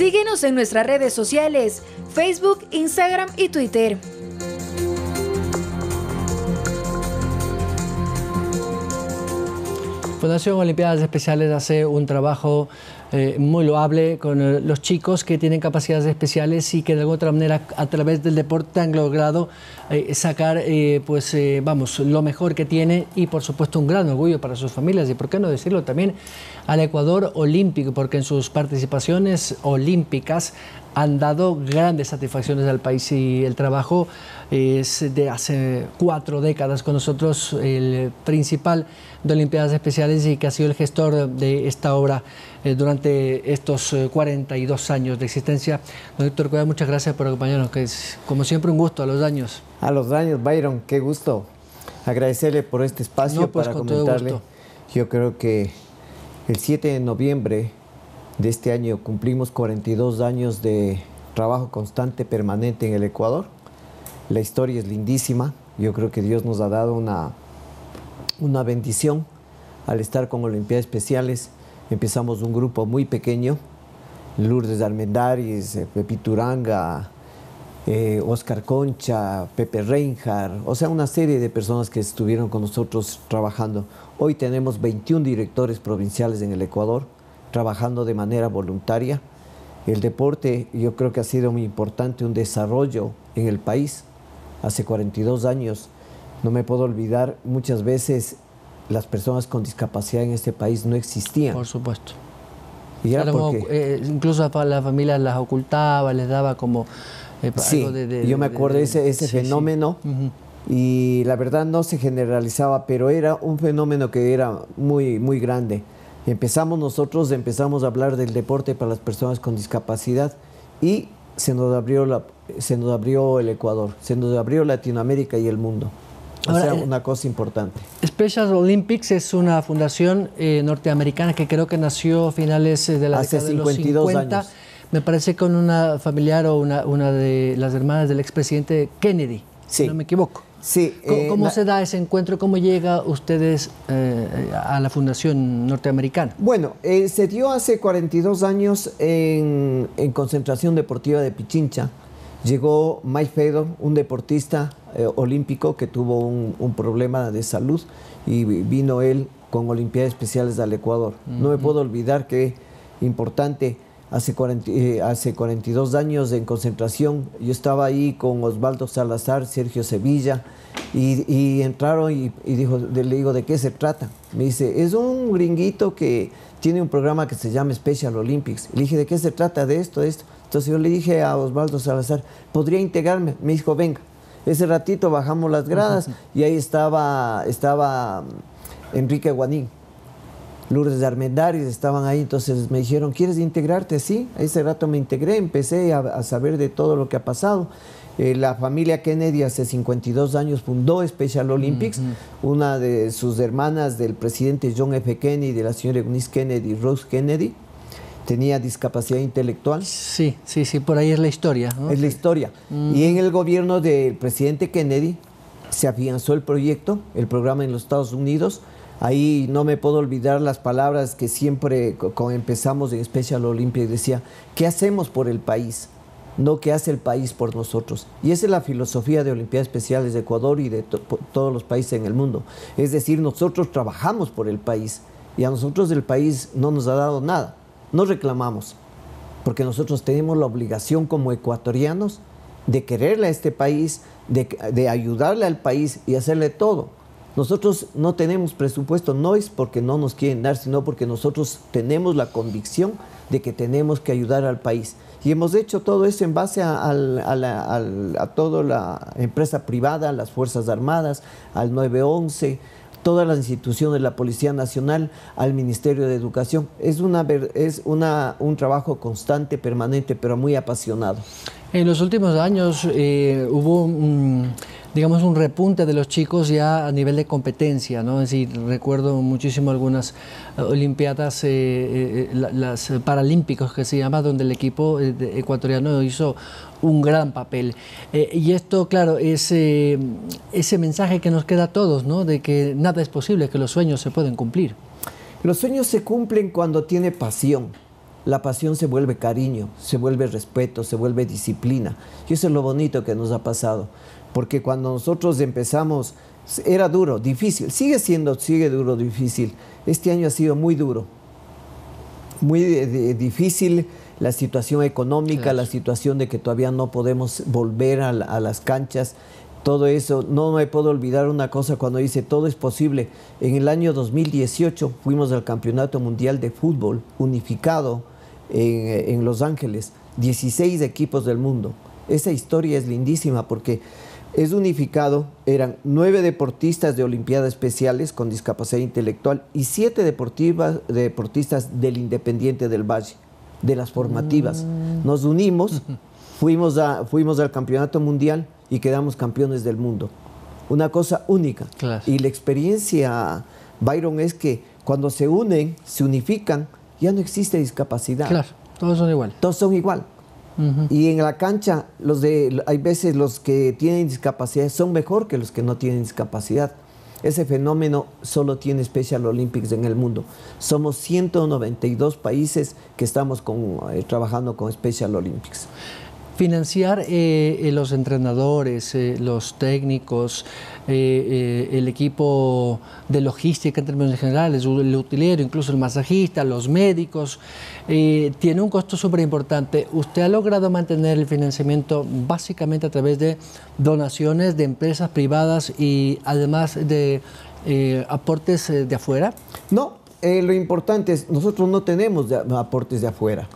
Síguenos en nuestras redes sociales, Facebook, Instagram y Twitter. Fundación Olimpiadas Especiales hace un trabajo eh, muy loable con eh, los chicos que tienen capacidades especiales y que de alguna otra manera a través del deporte han logrado eh, sacar pues vamos lo mejor que tiene y por supuesto un gran orgullo para sus familias y por qué no decirlo también al Ecuador olímpico porque en sus participaciones olímpicas han dado grandes satisfacciones al país y el trabajo es de hace cuatro décadas con nosotros el principal de Olimpiadas Especiales y que ha sido el gestor de esta obra eh, durante estos 42 eh, años de existencia. Don Héctor Cueva, muchas gracias por acompañarnos, que es como siempre un gusto a los años. A los años, Byron, qué gusto. Agradecerle por este espacio pues, para comentarle. Yo creo que el 7 de noviembre de este año cumplimos 42 años de trabajo constante, permanente en el Ecuador. La historia es lindísima. Yo creo que Dios nos ha dado una, una bendición al estar con Olimpiadas Especiales. Empezamos un grupo muy pequeño, Lourdes Armendáriz, eh, Pepito Uranga, eh, Oscar Concha, Pepe Reinhardt, o sea, una serie de personas que estuvieron con nosotros trabajando. Hoy tenemos 21 directores provinciales en el Ecuador, trabajando de manera voluntaria. El deporte yo creo que ha sido muy importante, un desarrollo en el país. Hace 42 años, no me puedo olvidar, muchas veces las personas con discapacidad en este país no existían. Por supuesto. Y eh, incluso la familia las ocultaba, les daba como... Eh, sí, yo me acuerdo de ese, ese fenómeno y la verdad no se generalizaba, pero era un fenómeno que era muy, muy grande. Empezamos nosotros, empezamos a hablar del deporte para las personas con discapacidad y se nos abrió, la, se nos abrió el Ecuador, se nos abrió Latinoamérica y el mundo. O sea, eh, una cosa importante. Special Olympics es una fundación eh, norteamericana que creo que nació a finales eh, de la década de los 50. Años. Me parece con una familiar o una, una de las hermanas del expresidente Kennedy, si no me equivoco. Sí, ¿Cómo, eh, se da ese encuentro? ¿Cómo llega ustedes eh, a la Fundación Norteamericana? Bueno, eh, se dio hace 42 años en, Concentración Deportiva de Pichincha. Llegó Mike Fedor, un deportista olímpico que tuvo un, problema de salud y vino él con Olimpiadas Especiales al Ecuador. No me puedo olvidar que importante hace, eh, hace 42 años en concentración. Yo estaba ahí con Osvaldo Salazar, Sergio Sevilla, y, entraron y, dijo, le digo, ¿de qué se trata? Me dice, es un gringuito que tiene un programa que se llama Special Olympics. Le dije, ¿de qué se trata? De esto, de esto. Entonces yo le dije a Osvaldo Salazar, ¿podría integrarme? Me dijo, venga. Ese ratito bajamos las gradas y ahí estaba, estaba Enrique Guanín Lourdes de Armendáriz estaban ahí, entonces me dijeron, ¿quieres integrarte? Sí, ese rato me integré, empecé a, saber de todo lo que ha pasado. Eh, la familia Kennedy hace 52 años fundó Special Olympics, una de sus hermanas del presidente John F. Kennedy, de la señora Eunice Kennedy, Rose Kennedy, tenía discapacidad intelectual. Sí, sí, sí, por ahí es la historia. Es la historia. Y en el gobierno del presidente Kennedy se afianzó el proyecto, el programa en los Estados Unidos, Ahí no me puedo olvidar las palabras que siempre cuando empezamos en Special Olympics decía, ¿qué hacemos por el país? No qué hace el país por nosotros. Y esa es la filosofía de Olimpiadas Especiales de Ecuador y de todos los países en el mundo. Es decir, nosotros trabajamos por el país y a nosotros el país no nos ha dado nada. No reclamamos, porque nosotros tenemos la obligación como ecuatorianos de quererle a este país, de ayudarle al país y hacerle todo nosotros no tenemos presupuesto, no es porque no nos quieren dar, sino porque nosotros tenemos la convicción de que tenemos que ayudar al país. Y hemos hecho todo eso en base a, toda la empresa privada, las Fuerzas Armadas, al 911, todas las instituciones la Policía Nacional, al Ministerio de Educación. Es, una, es una, un trabajo constante, permanente, pero muy apasionado. En los últimos años eh, hubo digamos, un repunte de los chicos ya a nivel de competencia, ¿no? Es decir, recuerdo muchísimo algunas eh, Olimpiadas, eh, las Paralímpicos que se llama, donde el equipo ecuatoriano hizo un gran papel. y esto, claro, es ese mensaje que nos queda a todos, ¿no? De que nada es posible, que los sueños se pueden cumplir. Los sueños se cumplen cuando tiene pasión la pasión se vuelve cariño, se vuelve respeto, se vuelve disciplina. Y eso es lo bonito que nos ha pasado. Porque cuando nosotros empezamos, era duro, difícil, sigue siendo, sigue duro, difícil. Este año ha sido muy duro, muy difícil la situación económica, la situación de que todavía no podemos volver a, las canchas, todo eso. No me puedo olvidar una cosa cuando dice todo es posible. En el año 2018 fuimos al Campeonato Mundial de Fútbol unificado en, en Los Ángeles, 16 equipos del mundo. Esa historia es lindísima porque es unificado, eran nueve deportistas de Olimpiadas Especiales con discapacidad intelectual y siete deportistas del Independiente del Valle de las formativas. Mm. Nos unimos, fuimos, a, fuimos al campeonato mundial y quedamos campeones del mundo. Una cosa única. Y la experiencia, Byron, es que cuando se unen, se unifican, ya no existe discapacidad. Claro, todos son igual. Todos son igual. Y en la cancha, los de, hay veces los que tienen discapacidad son mejor que los que no tienen discapacidad. Ese fenómeno solo tiene Special Olympics en el mundo. Somos 192 países que estamos eh, trabajando con Special Olympics financiar eh, eh, los entrenadores, los técnicos, el equipo de logística en términos generales, el utilero, incluso el masajista, los médicos, tiene un costo súper importante. ¿Usted ha logrado mantener el financiamiento básicamente a través de donaciones de empresas privadas y además de aportes de afuera? No, lo importante es, nosotros no tenemos aportes de afuera.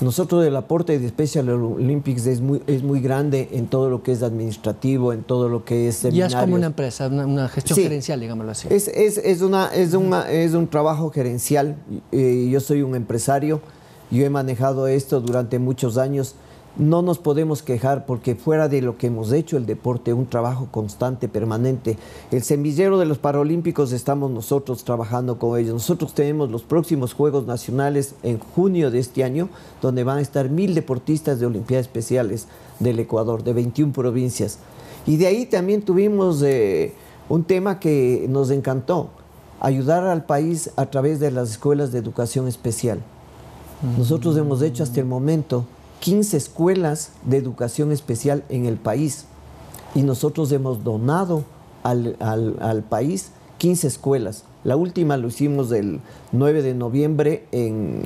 Nosotros el aporte de Special Olympics es muy, es muy grande en todo lo que es administrativo, en todo lo que es seminarios. Ya es como una empresa, una, gestión gerencial, digámoslo así. Es, es, es, una, es, una, es un trabajo gerencial. Eh, yo soy un empresario, yo he manejado esto durante muchos años no nos podemos quejar porque fuera de lo que hemos hecho el deporte, un trabajo constante, permanente. El semillero de los Paralímpicos estamos nosotros trabajando con ellos. Nosotros tenemos los próximos Juegos Nacionales en junio de este año, donde van a estar mil deportistas de Olimpiadas Especiales del Ecuador, de 21 provincias. Y de ahí también tuvimos eh, un tema que nos encantó, ayudar al país a través de las escuelas de educación especial. Nosotros hemos hecho hasta el momento 15 escuelas de educación especial en el país y nosotros hemos donado al, país 15 escuelas. La última lo hicimos el 9 de noviembre en,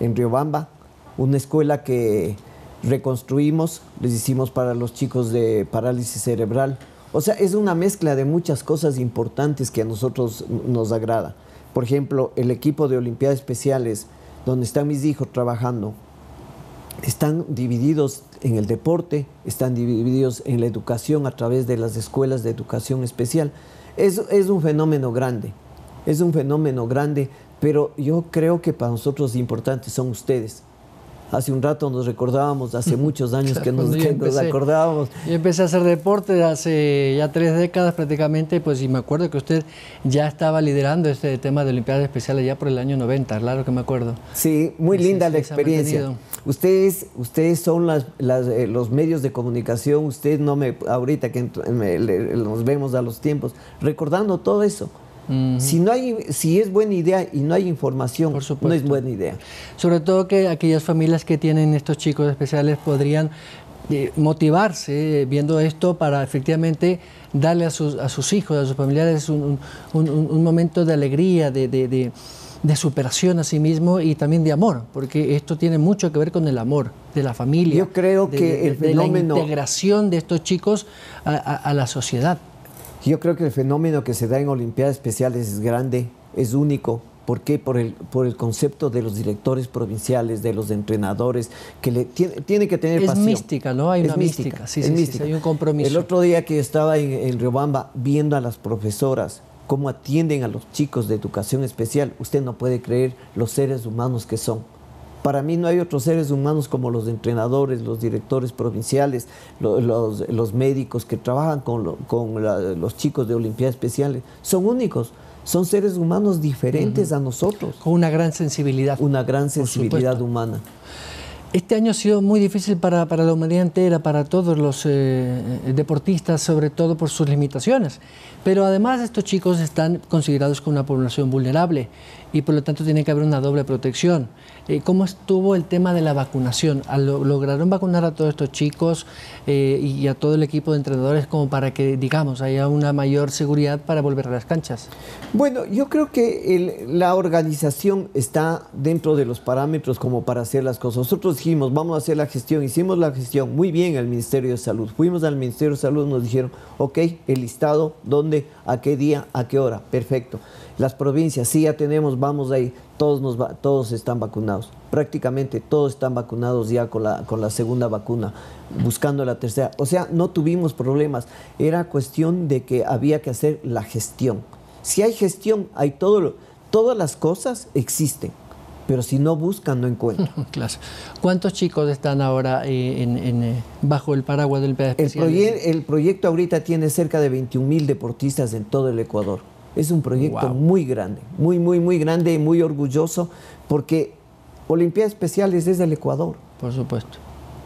en Riobamba, una escuela que reconstruimos, les hicimos para los chicos de parálisis cerebral. O sea, es una mezcla de muchas cosas importantes que a nosotros nos agrada. Por ejemplo, el equipo de Olimpiadas Especiales, donde están mis hijos trabajando, están divididos en el deporte, están divididos en la educación a través de las escuelas de educación especial. Es, es un fenómeno grande, es un fenómeno grande, pero yo creo que para nosotros importantes son ustedes, Hace un rato nos recordábamos, hace muchos años que, nos, acordábamos. Yo empecé a hacer deporte hace ya tres décadas prácticamente, pues y me acuerdo que usted ya estaba liderando este tema de Olimpiadas Especiales ya por el año 90, claro que me acuerdo. Sí, muy linda la experiencia. Ustedes, ustedes son las, eh, los medios de comunicación, usted no me, ahorita que nos vemos a los tiempos, recordando todo eso. Si no hay, si es buena idea y no hay información, no es buena idea. Sobre todo que aquellas familias que tienen estos chicos especiales podrían eh, motivarse eh, viendo esto para efectivamente darle a sus, a sus hijos, a sus familiares un, momento de alegría, de, superación a sí mismo y también de amor, porque esto tiene mucho que ver con el amor de la familia. Yo creo que el fenómeno... la integración de estos chicos a la sociedad. Yo creo que el fenómeno que se da en Olimpiadas Especiales es grande, es único. ¿Por qué? Por el, por el concepto de los directores provinciales, de los entrenadores, que le, tiene, que tener es mística, ¿no? Hay una mística, sí, sí, sí, hay un compromiso. El otro día que estaba en, en Riobamba viendo a las profesoras cómo atienden a los chicos de educación especial, usted no puede creer los seres humanos que son para mí no hay otros seres humanos como los entrenadores, los directores provinciales, los, médicos que trabajan con, los chicos de Olimpiadas Especiales. Son únicos, son seres humanos diferentes a nosotros. Con una gran sensibilidad. Una gran sensibilidad humana. Este año ha sido muy difícil para, para la humanidad entera, para todos los eh, deportistas, sobre todo por sus limitaciones. Pero además estos chicos están considerados como una población vulnerable y por lo tanto tiene que haber una doble protección. Eh, ¿Cómo estuvo el tema de la vacunación? ¿Lograron vacunar a todos estos chicos eh, y a todo el equipo de entrenadores como para que, digamos, haya una mayor seguridad para volver a las canchas? Bueno, yo creo que la organización está dentro de los parámetros como para hacer las cosas. Nosotros dijimos, vamos a hacer la gestión, hicimos la gestión muy bien al Ministerio de Salud. Fuimos al Ministerio de Salud, nos dijeron, ok, el listado, ¿dónde, a qué día, a qué hora? Perfecto. Las provincias, sí, ya tenemos, vamos ahí, todos, nos todos están vacunados. Prácticamente todos están vacunados ya con la, con la segunda vacuna, buscando la tercera. O sea, no tuvimos problemas. Era cuestión de que había que hacer la gestión. Si hay gestión, hay todo todas las cosas existen pero si no buscan, no encuentran. claro. ¿Cuántos chicos están ahora eh, en, eh, bajo el paraguas del PED el, el, proyecto ahorita tiene cerca de 21 mil deportistas en todo el Ecuador. Es un proyecto muy grande, muy, muy, muy grande y muy orgulloso, porque Olimpiadas Especiales es del Ecuador. Por supuesto.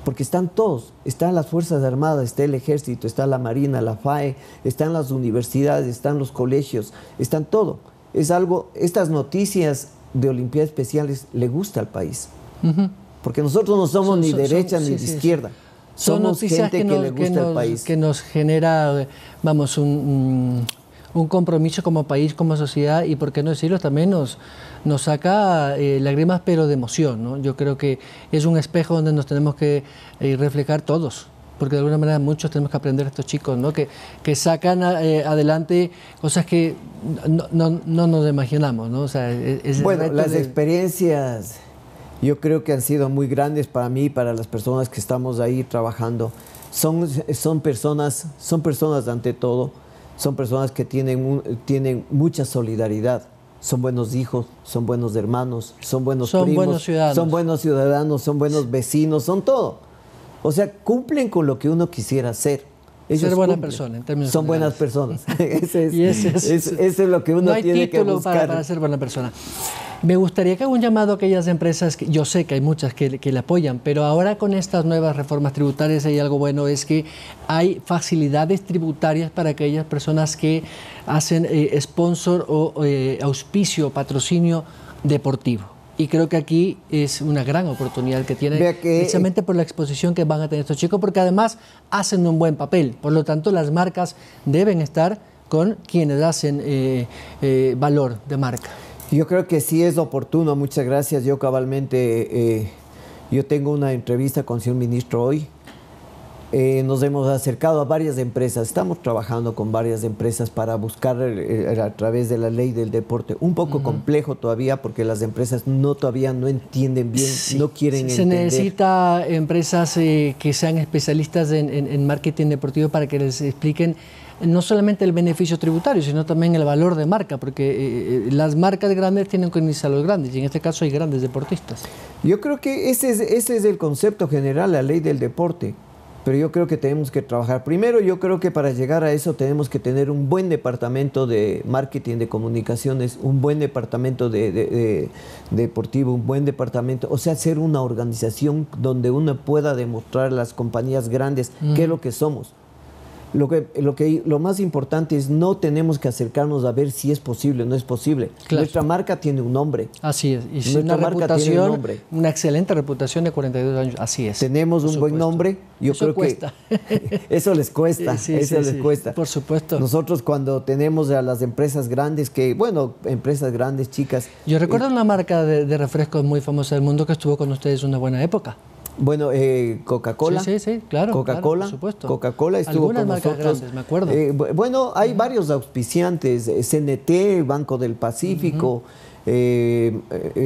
Porque están todos, están las Fuerzas Armadas, está el Ejército, está la Marina, la FAE, están las universidades, están los colegios, están todo. Es algo, estas noticias de Olimpiadas Especiales le gusta al país. Porque nosotros no somos ni derecha ni de izquierda. Somos gente que, le gusta al país. Que nos genera, vamos, un un compromiso como país, como sociedad y, por qué no decirlo, también nos, nos saca eh, lágrimas pero de emoción. ¿no? Yo creo que es un espejo donde nos tenemos que eh, reflejar todos porque de alguna manera muchos tenemos que aprender a estos chicos, ¿no? que, que sacan eh, adelante cosas que no, no, nos imaginamos. ¿no? O sea, bueno, las experiencias yo creo que han sido muy grandes para mí y para las personas que estamos ahí trabajando. Son, son, personas, son personas ante todo son personas que tienen, tienen mucha solidaridad. Son buenos hijos, son buenos hermanos, son buenos son primos, buenos ciudadanos. son buenos ciudadanos, son buenos vecinos, son todo. O sea, cumplen con lo que uno quisiera ser. Ellos ser buena persona, en términos Son buenas personas. ese es, eso es lo que uno tiene que buscar. Para, para ser buena persona. Me gustaría que haga un llamado a aquellas empresas, que yo sé que hay muchas que, que, le apoyan, pero ahora con estas nuevas reformas tributarias hay algo bueno, es que hay facilidades tributarias para aquellas personas que hacen eh, sponsor o eh, auspicio, patrocinio deportivo. Y creo que aquí es una gran oportunidad que tienen, precisamente por la exposición que van a tener estos chicos, porque además hacen un buen papel. Por lo tanto, las marcas deben estar con quienes hacen eh, valor de marca. Yo creo que sí es oportuno, muchas gracias. Yo cabalmente, eh, yo tengo una entrevista con el señor ministro hoy. Eh, nos hemos acercado a varias empresas, estamos trabajando con varias empresas para buscar eh, a través de la ley del deporte. Un poco complejo todavía porque las empresas no todavía no entienden bien, no quieren se, entender. Se necesita empresas que sean especialistas en marketing deportivo para que les expliquen no solamente el beneficio tributario, sino también el valor de marca, porque eh, eh, las marcas grandes tienen que unirse a los grandes, y en este caso hay grandes deportistas. Yo creo que ese es, ese es el concepto general, la ley del deporte, pero yo creo que tenemos que trabajar. Primero, yo creo que para llegar a eso tenemos que tener un buen departamento de marketing, de comunicaciones, un buen departamento de, deportivo, un buen departamento, o sea, ser una organización donde uno pueda demostrar a las compañías grandes qué es lo que somos lo que, lo que lo más importante es no tenemos que acercarnos a ver si es posible o no es posible. Nuestra marca tiene un nombre. Así es. Y Nuestra una marca tiene un nombre. Una excelente reputación de 42 años. Así es. Tenemos un buen nombre. Yo eso creo cuesta. que eso les cuesta. eso les cuesta. Por supuesto. Nosotros cuando tenemos a las empresas grandes que, bueno, empresas grandes, chicas. Yo recuerdo eh, una marca de, de refrescos muy famosa del mundo que estuvo con ustedes una buena época. Bueno, eh, Coca-Cola. Sí, sí, sí, claro. Coca-Cola. por supuesto. Coca-Cola estuvo con nosotros. me acuerdo. Eh, bueno, hay varios auspiciantes: eh, CNT, Banco del Pacífico,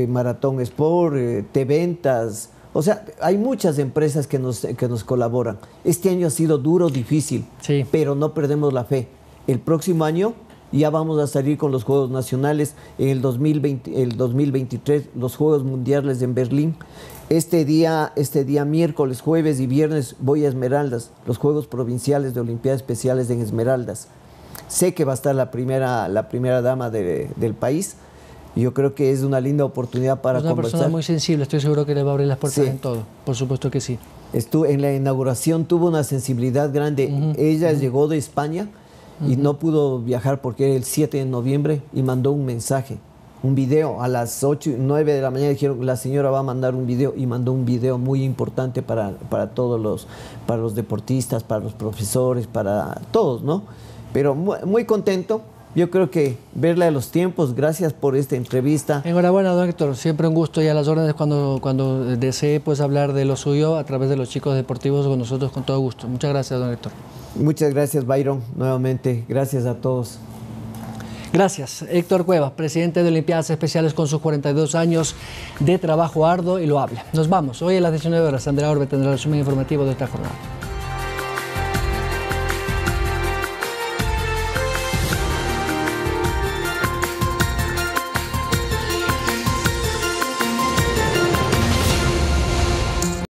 Maratón Sport, T-Ventas. O sea, hay muchas empresas que nos, que nos colaboran. Este año ha sido duro, difícil, pero no perdemos la fe. El próximo año ya vamos a salir con los Juegos Nacionales en el, 2020, el 2023, los Juegos Mundiales en Berlín. Este día, este día miércoles, jueves y viernes voy a Esmeraldas, los Juegos Provinciales de Olimpiadas Especiales en Esmeraldas. Sé que va a estar la primera, la primera dama del país. Yo creo que es una linda oportunidad para es una conversar. persona muy sensible, estoy seguro que le va a abrir las puertas en todo. Por supuesto que sí. Estuvo, en la inauguración tuvo una sensibilidad grande. Ella llegó de España y no pudo viajar porque era el 7 de noviembre y mandó un mensaje, un video. A las 8, 9 de la mañana dijeron la señora va a mandar un video y mandó un video muy importante para, para todos los, para los deportistas, para los profesores, para todos, ¿no? Pero muy, muy contento. Yo creo que verla de los tiempos, gracias por esta entrevista. Enhorabuena, don Héctor. Siempre un gusto y a las órdenes cuando, cuando desee pues, hablar de lo suyo a través de los chicos deportivos con nosotros con todo gusto. Muchas gracias, don Héctor. Muchas gracias, Byron, nuevamente. Gracias a todos. Gracias. Héctor Cuevas, presidente de Olimpiadas Especiales con sus 42 años de trabajo arduo y loable. Nos vamos. Hoy a las 19 horas, Andrea Orbe tendrá el resumen informativo de esta jornada.